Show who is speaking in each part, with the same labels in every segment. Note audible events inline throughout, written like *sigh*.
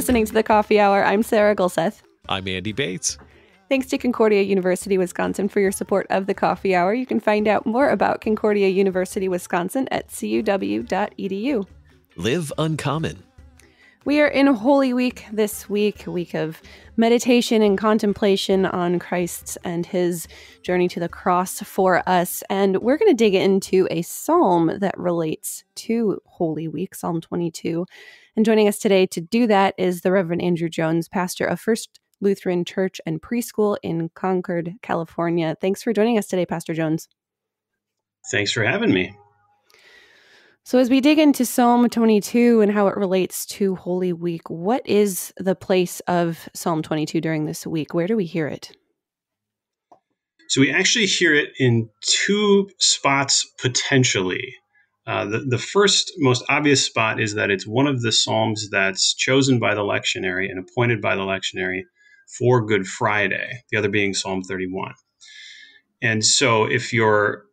Speaker 1: listening to the Coffee Hour. I'm Sarah Gulseth.
Speaker 2: I'm Andy Bates.
Speaker 1: Thanks to Concordia University Wisconsin for your support of the Coffee Hour. You can find out more about Concordia University Wisconsin at cuw.edu.
Speaker 2: Live uncommon.
Speaker 1: We are in Holy Week this week, a week of meditation and contemplation on Christ's and his journey to the cross for us. And we're going to dig into a psalm that relates to Holy Week, Psalm 22. And joining us today to do that is the Reverend Andrew Jones, pastor of First Lutheran Church and Preschool in Concord, California. Thanks for joining us today, Pastor Jones.
Speaker 3: Thanks for having me.
Speaker 1: So, as we dig into Psalm 22 and how it relates to Holy Week, what is the place of Psalm 22 during this week? Where do we hear it?
Speaker 3: So, we actually hear it in two spots potentially. Uh, the, the first, most obvious spot is that it's one of the Psalms that's chosen by the lectionary and appointed by the lectionary for Good Friday, the other being Psalm 31. And so, if your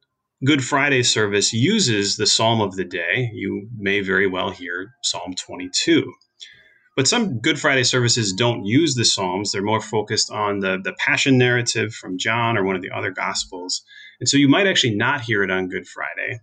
Speaker 3: Good Friday service uses the psalm of the day, you may very well hear Psalm 22. But some Good Friday services don't use the Psalms. They're more focused on the, the Passion narrative from John or one of the other Gospels. And so you might actually not hear it on Good Friday,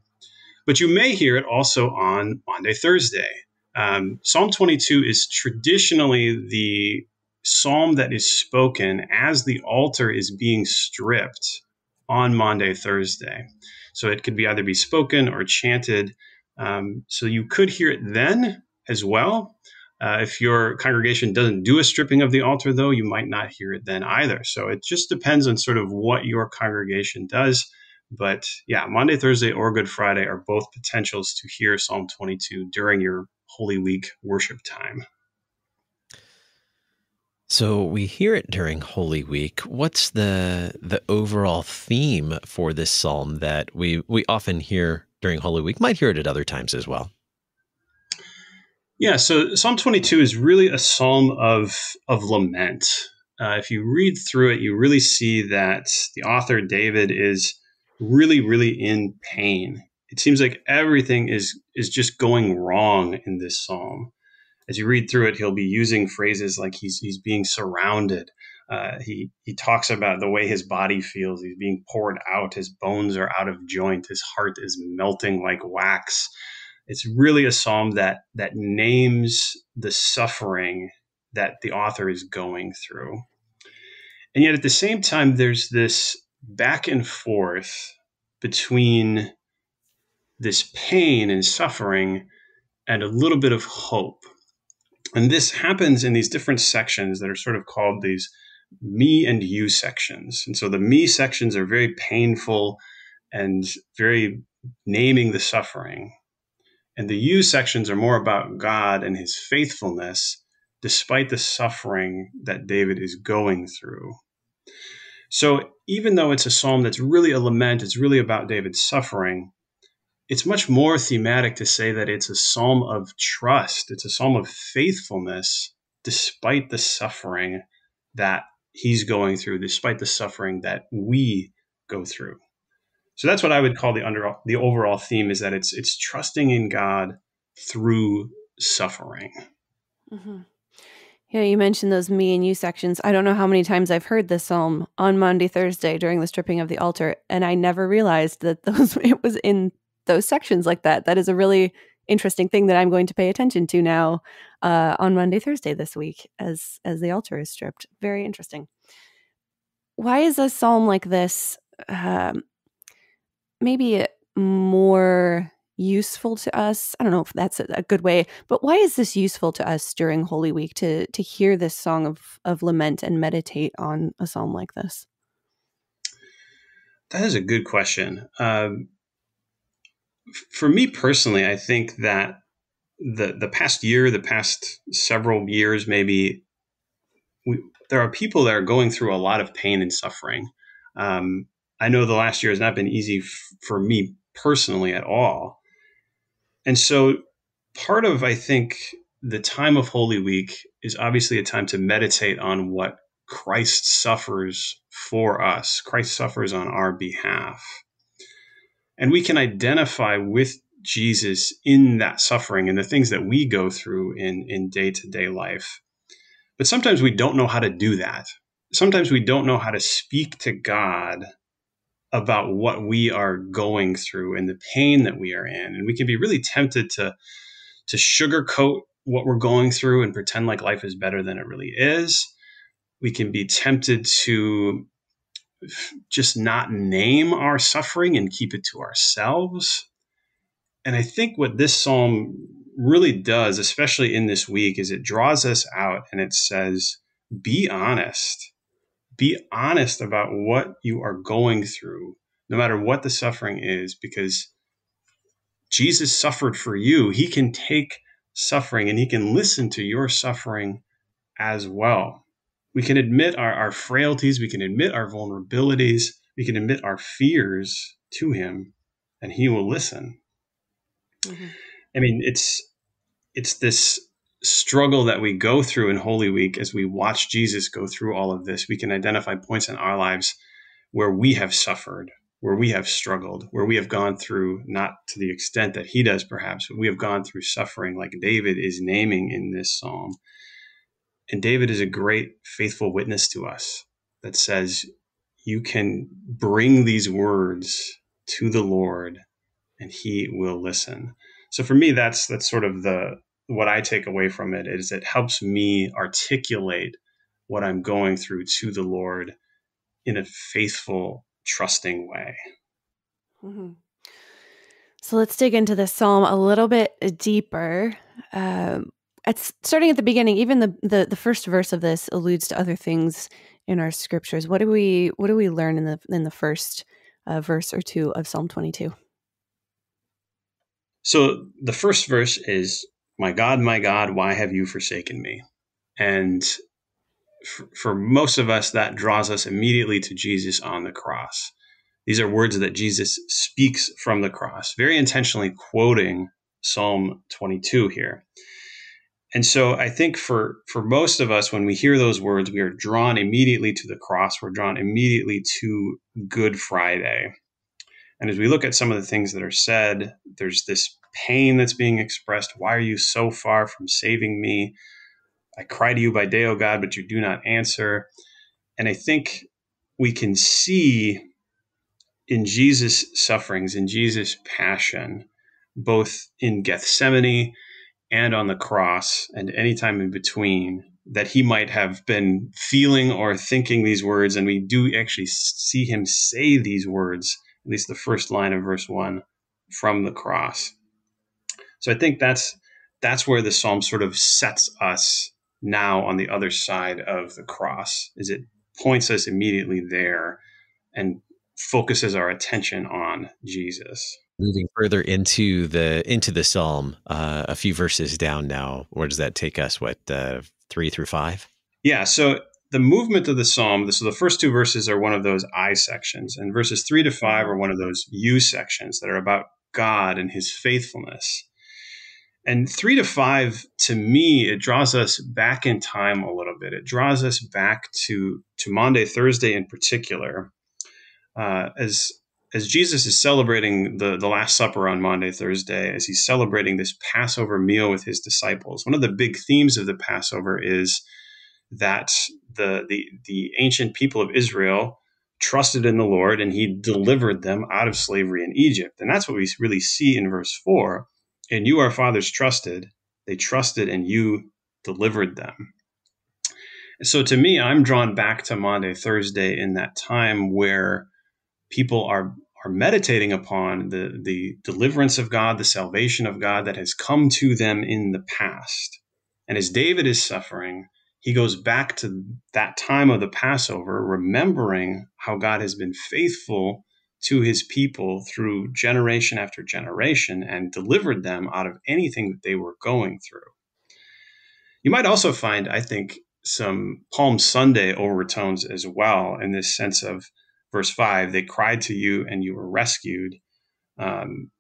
Speaker 3: but you may hear it also on Maundy, Thursday. Um, Psalm 22 is traditionally the psalm that is spoken as the altar is being stripped on Maundy, Thursday. So it could be either be spoken or chanted. Um, so you could hear it then as well. Uh, if your congregation doesn't do a stripping of the altar, though, you might not hear it then either. So it just depends on sort of what your congregation does. But yeah, Maundy, Thursday, or Good Friday are both potentials to hear Psalm 22 during your Holy Week worship time.
Speaker 2: So we hear it during Holy Week. What's the the overall theme for this psalm that we we often hear during Holy Week? Might hear it at other times as well.
Speaker 3: Yeah, so Psalm 22 is really a psalm of of lament. Uh, if you read through it, you really see that the author David is really, really in pain. It seems like everything is is just going wrong in this psalm as you read through it, he'll be using phrases like he's he's being surrounded. Uh, he he talks about the way his body feels. He's being poured out. His bones are out of joint. His heart is melting like wax. It's really a psalm that that names the suffering that the author is going through, and yet at the same time, there's this back and forth between this pain and suffering and a little bit of hope and this happens in these different sections that are sort of called these me and you sections. And so the me sections are very painful and very naming the suffering. And the you sections are more about God and his faithfulness despite the suffering that David is going through. So even though it's a psalm that's really a lament, it's really about David's suffering, it's much more thematic to say that it's a psalm of trust. It's a psalm of faithfulness despite the suffering that he's going through, despite the suffering that we go through. So that's what I would call the under the overall theme is that it's it's trusting in God through suffering.
Speaker 1: Mm-hmm. Yeah, you mentioned those me and you sections. I don't know how many times I've heard this psalm on Maundy, Thursday during the stripping of the altar, and I never realized that *laughs* those it was in those sections like that. That is a really interesting thing that I'm going to pay attention to now uh, on Maundy, Thursday this week as as the altar is stripped. Very interesting. Why is a psalm like this um, maybe more useful to us? I don't know if that's a, a good way, but why is this useful to us during Holy Week to to hear this song of of lament and meditate on a psalm like this?
Speaker 3: That is a good question. Um, for me personally, I think that the the past year, the past several years, maybe we, there are people that are going through a lot of pain and suffering. Um, I know the last year has not been easy f- for me personally at all, and so part of I think the time of Holy Week is obviously a time to meditate on what Christ suffers for us. Christ suffers on our behalf. And we can identify with Jesus in that suffering and the things that we go through in in day to day life. But sometimes we don't know how to do that. Sometimes we don't know how to speak to God about what we are going through and the pain that we are in. And we can be really tempted to, to sugarcoat what we're going through and pretend like life is better than it really is. We can be tempted to just not name our suffering and keep it to ourselves. And I think what this psalm really does, especially in this week, is it draws us out and it says, be honest. Be honest about what you are going through, no matter what the suffering is, because Jesus suffered for you. He can take suffering and he can listen to your suffering as well. We can admit our, our frailties, we can admit our vulnerabilities, we can admit our fears to him, and he will listen. Mm-hmm. I mean, it's it's this struggle that we go through in Holy Week as we watch Jesus go through all of this. We can identify points in our lives where we have suffered, where we have struggled, where we have gone through, not to the extent that he does perhaps, but we have gone through suffering like David is naming in this psalm. And David is a great faithful witness to us that says, you can bring these words to the Lord and he will listen. So for me, that's that's sort of the what I take away from it is it helps me articulate what I'm going through to the Lord in a faithful, trusting way.
Speaker 1: Mm-hmm. So let's dig into this psalm a little bit deeper. Um, it's starting at the beginning. Even the, the the first verse of this alludes to other things in our scriptures. What do we what do we learn in the in the first uh, verse or two of Psalm twenty two?
Speaker 3: So the first verse is, My God, my God, why have you forsaken me? And for, for most of us, that draws us immediately to Jesus on the cross. These are words that Jesus speaks from the cross, very intentionally quoting Psalm 22 here. And so I think for, for most of us, when we hear those words, we are drawn immediately to the cross. We're drawn immediately to Good Friday. And as we look at some of the things that are said, there's this pain that's being expressed. Why are you so far from saving me? I cry to you by day, O God, but you do not answer. And I think we can see in Jesus' sufferings, in Jesus' passion, both in Gethsemane and on the cross, and any time in between, that he might have been feeling or thinking these words. And we do actually see him say these words at least the first line of verse one, from the cross. So I think that's that's where the psalm sort of sets us now on the other side of the cross. Is it points us immediately there and focuses our attention on Jesus.
Speaker 2: Moving further into the into the psalm, uh, a few verses down now. Where does that take us? What uh, three through five?
Speaker 3: Yeah. So the movement of the psalm, so the first two verses are one of those I sections, and verses three to five are one of those you sections that are about God and his faithfulness. And three to five, to me, it draws us back in time a little bit. It draws us back to, to Maundy Thursday in particular. Uh, as as Jesus is celebrating the, the Last Supper on Maundy, Thursday, as he's celebrating this Passover meal with his disciples, one of the big themes of the Passover is that the, the, the ancient people of Israel trusted in the Lord and he delivered them out of slavery in Egypt. And that's what we really see in verse 4. And you, our fathers, trusted, they trusted, and you delivered them. So to me, I'm drawn back to Maundy, Thursday, in that time where people are are meditating upon the the deliverance of God, the salvation of God that has come to them in the past. And as David is suffering, he goes back to that time of the Passover, remembering how God has been faithful to his people through generation after generation and delivered them out of anything that they were going through. You might also find, I think, some Palm Sunday overtones as well in this sense of verse 5 they cried to you and you were rescued. Um,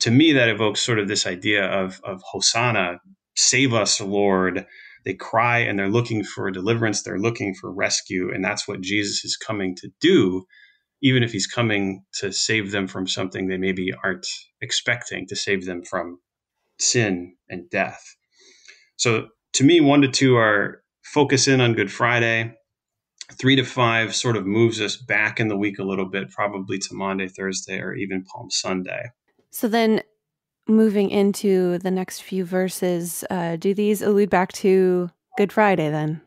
Speaker 3: to me, that evokes sort of this idea of, of Hosanna, save us, Lord they cry and they're looking for deliverance, they're looking for rescue, and that's what Jesus is coming to do, even if he's coming to save them from something they maybe aren't expecting, to save them from sin and death. So to me, one to two are focus in on Good Friday. Three to five sort of moves us back in the week a little bit, probably to Maundy, Thursday, or even Palm Sunday.
Speaker 1: So then, moving into the next few verses, uh, do these allude back to Good Friday then?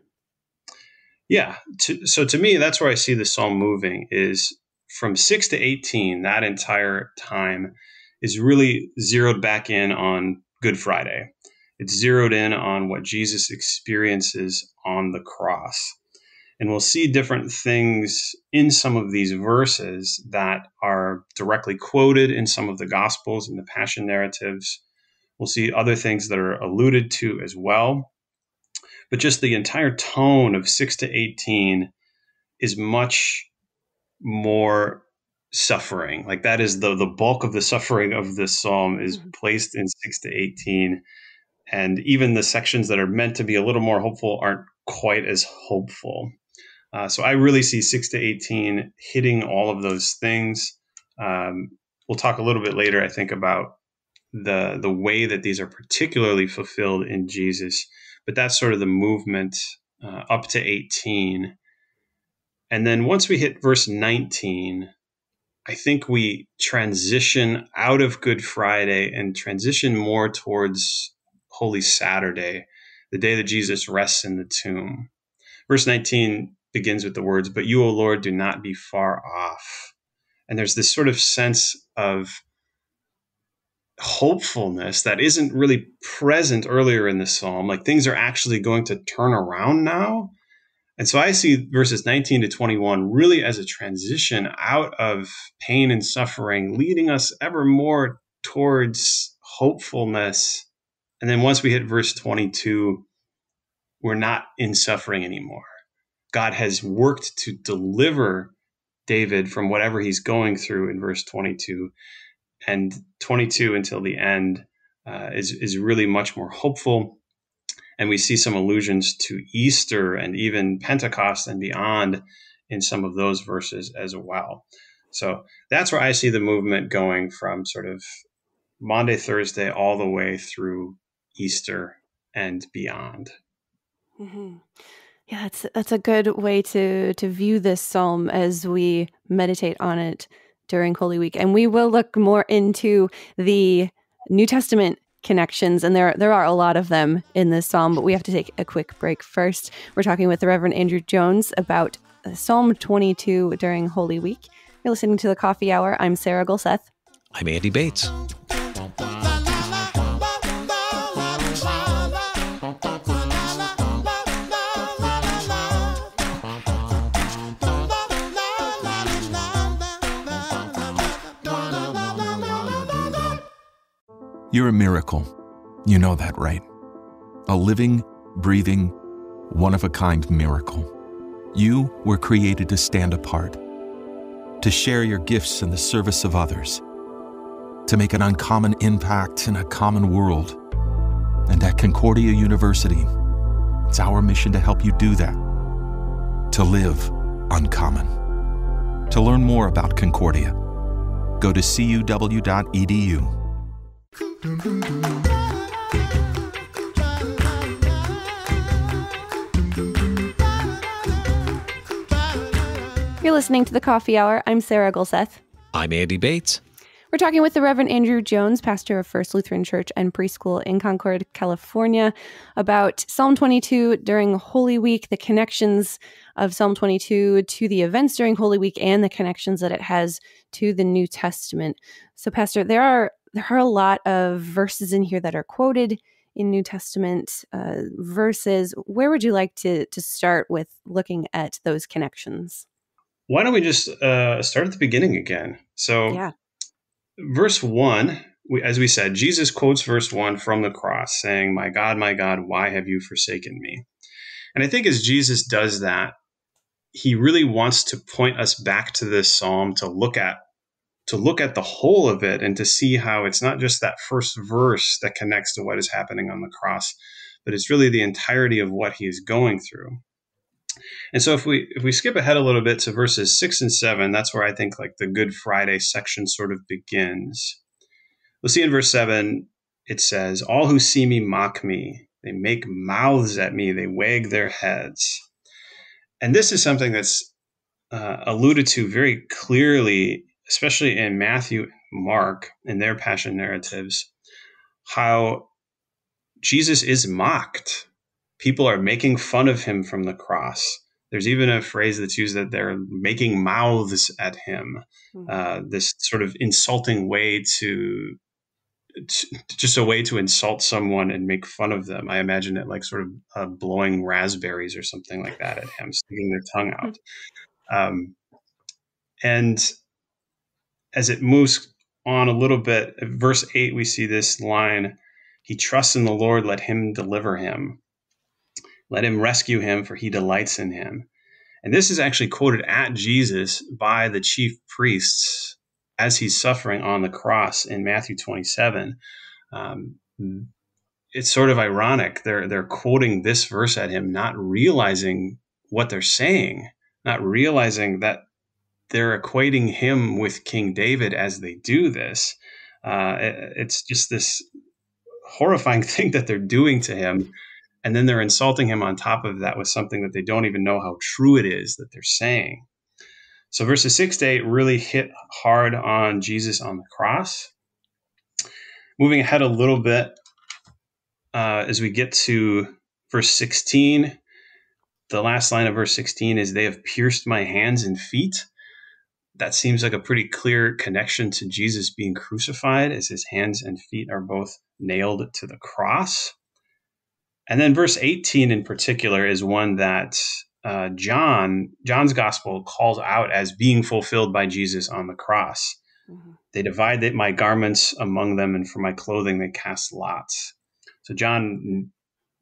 Speaker 3: Yeah. To, so to me, that's where I see the psalm moving is from six to 18, that entire time is really zeroed back in on Good Friday. It's zeroed in on what Jesus experiences on the cross. And we'll see different things in some of these verses that are directly quoted in some of the Gospels and the Passion narratives. We'll see other things that are alluded to as well. But just the entire tone of 6 to 18 is much more suffering. Like that is the the bulk of the suffering of this psalm is mm-hmm. placed in 6 to 18 and even the sections that are meant to be a little more hopeful aren't quite as hopeful. Uh, so I really see 6 to 18 hitting all of those things. Um, we'll talk a little bit later, I think, about the the way that these are particularly fulfilled in Jesus. But that's sort of the movement uh, up to 18. And then once we hit verse 19, I think we transition out of Good Friday and transition more towards Holy Saturday, the day that Jesus rests in the tomb. Verse 19 begins with the words, But you, O Lord, do not be far off. And there's this sort of sense of hopefulness that isn't really present earlier in the psalm. Like things are actually going to turn around now. And so I see verses 19 to 21 really as a transition out of pain and suffering, leading us ever more towards hopefulness and then once we hit verse 22, we're not in suffering anymore. God has worked to deliver David from whatever he's going through in verse 22. And 22 until the end uh, is, is really much more hopeful. And we see some allusions to Easter and even Pentecost and beyond in some of those verses as well. So that's where I see the movement going from sort of Maundy, Thursday, all the way through Easter and beyond.
Speaker 1: Mm-hmm. Yeah, that's that's a good way to to view this psalm as we meditate on it during Holy Week, and we will look more into the New Testament connections, and there there are a lot of them in this psalm. But we have to take a quick break first. We're talking with the Reverend Andrew Jones about uh, Psalm 22 during Holy Week. You're listening to the Coffee Hour. I'm Sarah Gulseth.
Speaker 2: I'm Andy Bates.
Speaker 4: You're a miracle. You know that, right? A living, breathing, one of a kind miracle. You were created to stand apart, to share your gifts in the service of others, to make an uncommon impact in a common world. And at Concordia University, it's our mission to help you do that, to live uncommon. To learn more about Concordia, go to cuw.edu
Speaker 1: you're listening to the Coffee Hour. I'm Sarah Gulseth.
Speaker 2: I'm Andy Bates.
Speaker 1: We're talking with the Reverend Andrew Jones, pastor of First Lutheran Church and Preschool in Concord, California, about Psalm 22 during Holy Week, the connections of Psalm 22 to the events during Holy Week, and the connections that it has to the New Testament. So, Pastor, there are there are a lot of verses in here that are quoted in New Testament uh, verses. Where would you like to to start with looking at those connections?
Speaker 3: Why don't we just uh, start at the beginning again? So, yeah. verse one, we, as we said, Jesus quotes verse one from the cross, saying, "My God, my God, why have you forsaken me?" And I think as Jesus does that, he really wants to point us back to this psalm to look at to look at the whole of it and to see how it's not just that first verse that connects to what is happening on the cross, but it's really the entirety of what he is going through. And so if we if we skip ahead a little bit to verses 6 and 7, that's where I think like the Good Friday section sort of begins. We'll see in verse 7 it says, "All who see me mock me, They make mouths at me. They wag their heads. And this is something that's uh, alluded to very clearly, especially in Matthew and Mark in their passion narratives, how Jesus is mocked. People are making fun of him from the cross. There's even a phrase that's used that they're making mouths at him. Mm-hmm. Uh, this sort of insulting way to, to, just a way to insult someone and make fun of them. I imagine it like sort of uh, blowing raspberries or something like that at him, sticking their tongue out. Um, and as it moves on a little bit, verse 8, we see this line He trusts in the Lord, let him deliver him. Let him rescue him, for he delights in him. And this is actually quoted at Jesus by the chief priests as he's suffering on the cross in Matthew 27. Um, it's sort of ironic. They're they're quoting this verse at him, not realizing what they're saying, not realizing that they're equating him with King David as they do this. Uh, it, it's just this horrifying *laughs* thing that they're doing to him. And then they're insulting him on top of that with something that they don't even know how true it is that they're saying. So verses 6 to 8 really hit hard on Jesus on the cross. Moving ahead a little bit, uh, as we get to verse 16, the last line of verse 16 is, They have pierced my hands and feet that seems like a pretty clear connection to Jesus being crucified, as his hands and feet are both nailed to the cross. And then verse 18 in particular is one that uh, John, John's gospel calls out as being fulfilled by Jesus on the cross. Mm-hmm. They divide my garments among them, and for my clothing they cast lots. So John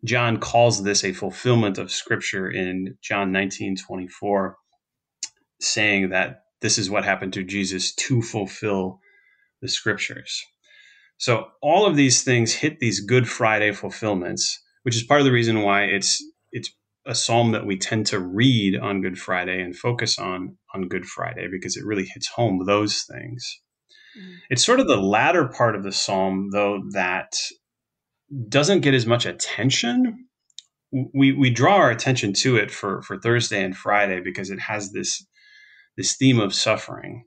Speaker 3: John calls this a fulfillment of scripture in John 19, 24, saying that this is what happened to Jesus to fulfill the scriptures. So all of these things hit these Good Friday fulfillments, which is part of the reason why it's it's a psalm that we tend to read on Good Friday and focus on on Good Friday because it really hits home those things. Mm-hmm. It's sort of the latter part of the psalm though that doesn't get as much attention. We we draw our attention to it for for Thursday and Friday because it has this this theme of suffering.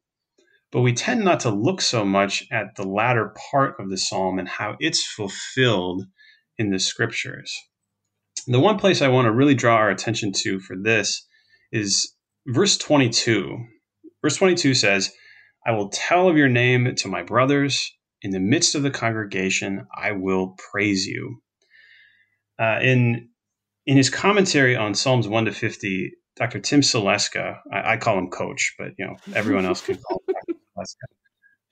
Speaker 3: But we tend not to look so much at the latter part of the psalm and how it's fulfilled in the scriptures. The one place I want to really draw our attention to for this is verse 22. Verse 22 says, I will tell of your name to my brothers. In the midst of the congregation, I will praise you. Uh, in, in his commentary on Psalms 1 to 50, Dr. Tim Saleska, I, I, call him Coach, but you know everyone else can call him Dr. Saleska. *laughs*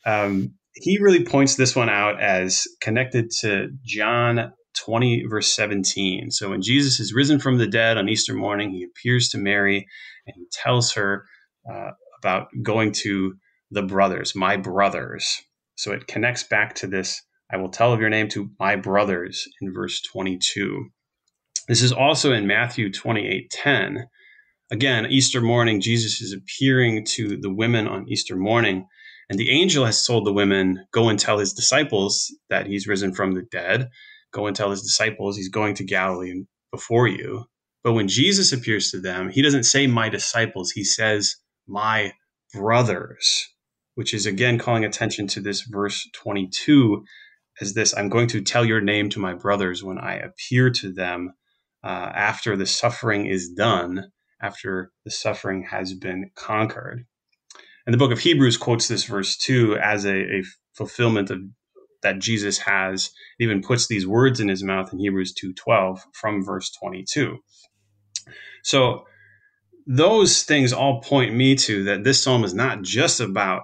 Speaker 3: Um, he really points this one out as connected to John 20, verse 17. So when Jesus is risen from the dead on Easter morning, he appears to Mary and he tells her uh, about going to the brothers, my brothers. So it connects back to this I will tell of your name to my brothers in verse 22. This is also in Matthew 28 10 again, Easter morning, Jesus is appearing to the women on Easter morning. And the angel has told the women, Go and tell his disciples that he's risen from the dead. Go and tell his disciples he's going to Galilee before you. But when Jesus appears to them, he doesn't say, My disciples. He says, My brothers, which is again calling attention to this verse 22 as this I'm going to tell your name to my brothers when I appear to them uh, after the suffering is done after the suffering has been conquered. And the book of Hebrews quotes this verse too as a, a fulfillment of that Jesus has. Even puts these words in his mouth in Hebrews 2:12 from verse 22. So those things all point me to that this psalm is not just about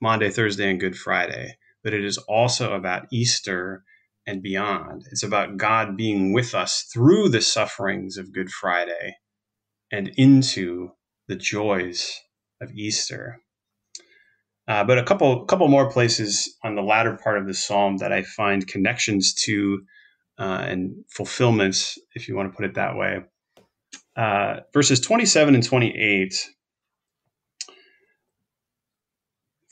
Speaker 3: Maundy, Thursday, and Good Friday, but it is also about Easter and beyond. It's about God being with us through the sufferings of Good Friday and into the joys of Easter. Uh, but a couple, couple more places on the latter part of the psalm that I find connections to uh, and fulfillments, if you want to put it that way. Uh, verses 27 and 28.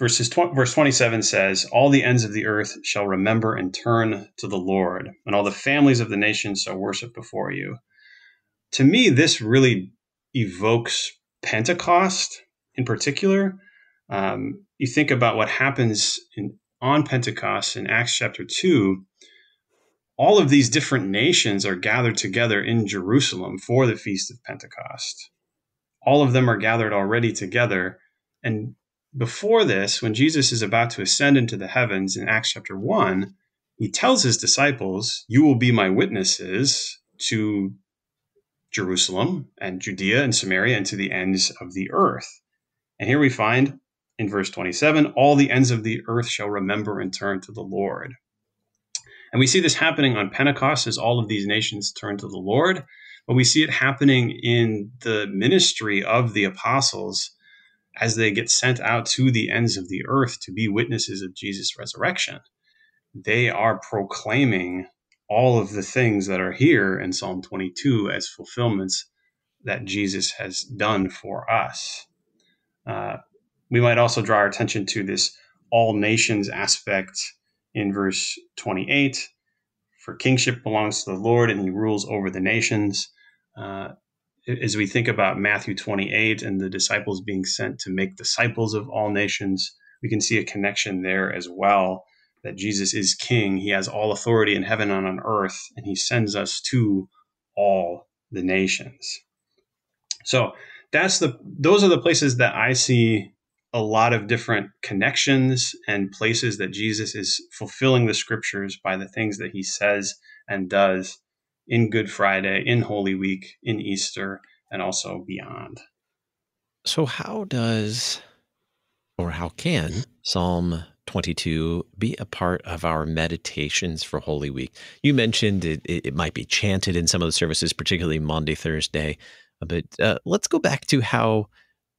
Speaker 3: verses tw- verse 27 says, All the ends of the earth shall remember and turn to the Lord, and all the families of the nations shall worship before you. To me, this really evokes Pentecost in particular. Um, you think about what happens in, on Pentecost in Acts chapter 2. All of these different nations are gathered together in Jerusalem for the Feast of Pentecost. All of them are gathered already together. And before this, when Jesus is about to ascend into the heavens in Acts chapter 1, he tells his disciples, You will be my witnesses to Jerusalem and Judea and Samaria and to the ends of the earth. And here we find in verse 27 all the ends of the earth shall remember and turn to the Lord. And we see this happening on Pentecost as all of these nations turn to the Lord, but we see it happening in the ministry of the apostles as they get sent out to the ends of the earth to be witnesses of Jesus' resurrection. They are proclaiming all of the things that are here in Psalm 22 as fulfillments that Jesus has done for us. Uh, we might also draw our attention to this all nations aspect in verse 28. For kingship belongs to the Lord, and he rules over the nations. Uh, as we think about Matthew 28 and the disciples being sent to make disciples of all nations, we can see a connection there as well that Jesus is king. He has all authority in heaven and on earth, and he sends us to all the nations. So that's the those are the places that I see a lot of different connections and places that Jesus is fulfilling the scriptures by the things that he says and does in Good Friday, in Holy Week, in Easter, and also beyond.
Speaker 2: So, how does or how can Psalm 22 be a part of our meditations for Holy Week? You mentioned it, it might be chanted in some of the services, particularly Maundy, Thursday. But uh, let's go back to how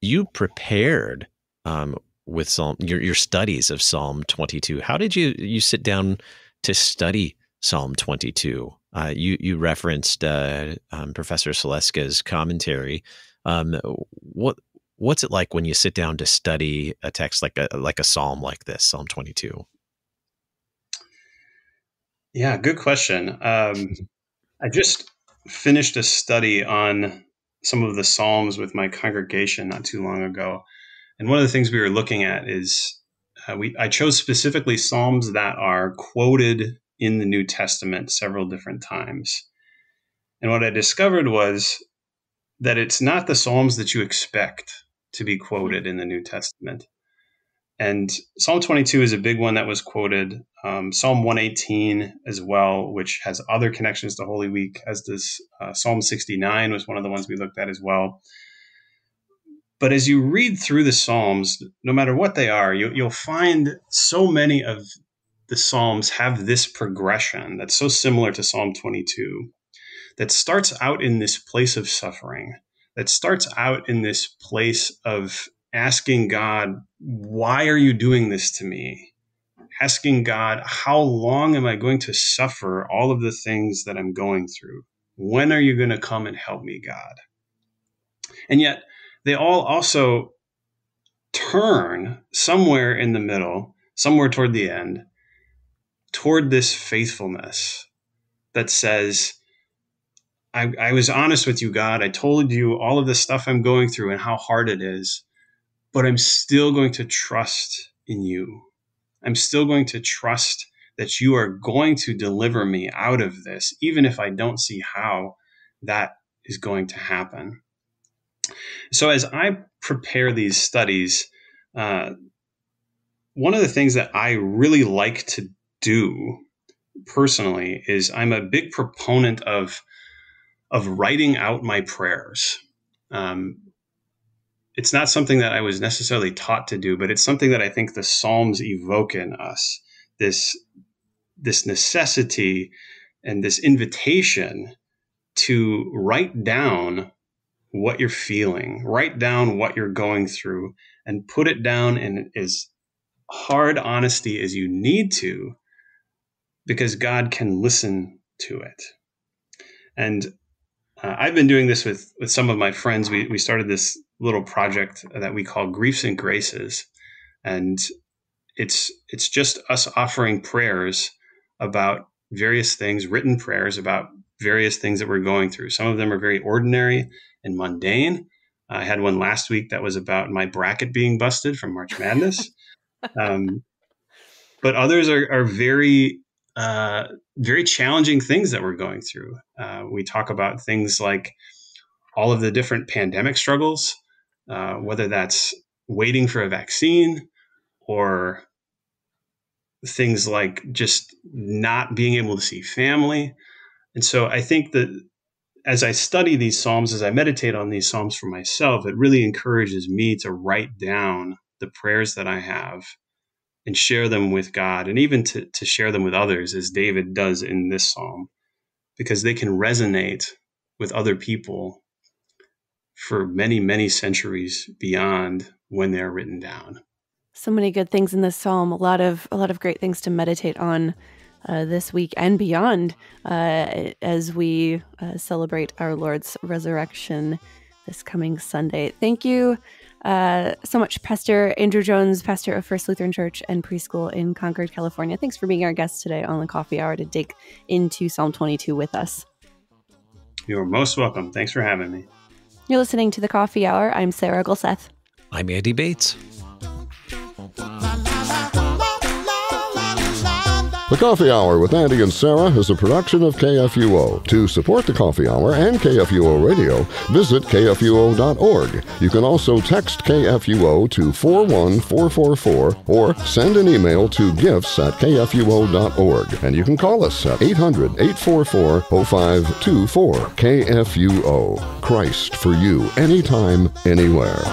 Speaker 2: you prepared um, with Psalm your your studies of Psalm 22. How did you you sit down to study Psalm 22? Uh, you you referenced uh, um, Professor Saleska's commentary. Um, what what's it like when you sit down to study a text like a like a psalm like this, Psalm twenty two?
Speaker 3: Yeah, good question. Um, I just finished a study on some of the psalms with my congregation not too long ago, and one of the things we were looking at is uh, we I chose specifically psalms that are quoted in the New Testament several different times. And what I discovered was that it's not the Psalms that you expect to be quoted in the New Testament. And Psalm 22 is a big one that was quoted. Um, Psalm 118 as well, which has other connections to Holy Week, as does uh, Psalm 69 was one of the ones we looked at as well. But as you read through the Psalms, no matter what they are, you, you'll find so many of the Psalms have this progression that's so similar to Psalm 22 that starts out in this place of suffering, that starts out in this place of asking God, why are you doing this to me? Asking God, how long am I going to suffer all of the things that I'm going through? When are you going to come and help me, God? And yet, they all also turn somewhere in the middle, somewhere toward the end, toward this faithfulness that says, I, I, was honest with you, God. I told you all of the stuff I'm going through and how hard it is, but I'm still going to trust in you. I'm still going to trust that you are going to deliver me out of this, even if I don't see how that is going to happen. So, as I prepare these studies, uh, one of the things that I really like to do personally is I'm a big proponent of of writing out my prayers. Um, it's not something that I was necessarily taught to do, but it's something that I think the Psalms evoke in us this this necessity and this invitation to write down what you're feeling, write down what you're going through, and put it down in as hard honesty as you need to because God can listen to it. And uh, I've been doing this with with some of my friends. We we started this little project that we call Griefs and Graces, and it's it's just us offering prayers about various things, written prayers about various things that we're going through. Some of them are very ordinary and mundane. I had one last week that was about my bracket being busted from March Madness. *laughs* um, but others are, are very, uh, very challenging things that we're going through. Uh, we talk about things like all of the different pandemic struggles, uh, whether that's waiting for a vaccine or things like just not being able to see family. And so I think that as I study these Psalms, as I meditate on these Psalms for myself, it really encourages me to write down the prayers that I have and share them with God and even to, to share them with others, as David does in this Psalm, because they can resonate with other people for many, many centuries beyond when they're written down.
Speaker 1: So many good things in this psalm. A lot of a lot of great things to meditate on uh, this week and beyond uh, as we uh, celebrate our Lord's resurrection this coming Sunday. Thank you uh, so much, Pastor Andrew Jones, pastor of First Lutheran Church and Preschool in Concord, California. Thanks for being our guest today on the Coffee Hour to dig into Psalm 22 with us.
Speaker 3: You're most welcome. Thanks for having me.
Speaker 1: You're listening to the Coffee Hour. I'm Sarah Gulseth.
Speaker 2: I'm Andy Bates.
Speaker 5: The Coffee Hour with Andy and Sarah is a production of KFUO. To support the Coffee Hour and KFUO Radio, visit kfuo.org. You can also text KFUO to 41444 or send an email to gifts at kfuo.org. And you can call us at 800 844 0524. KFUO. Christ for you, anytime, anywhere.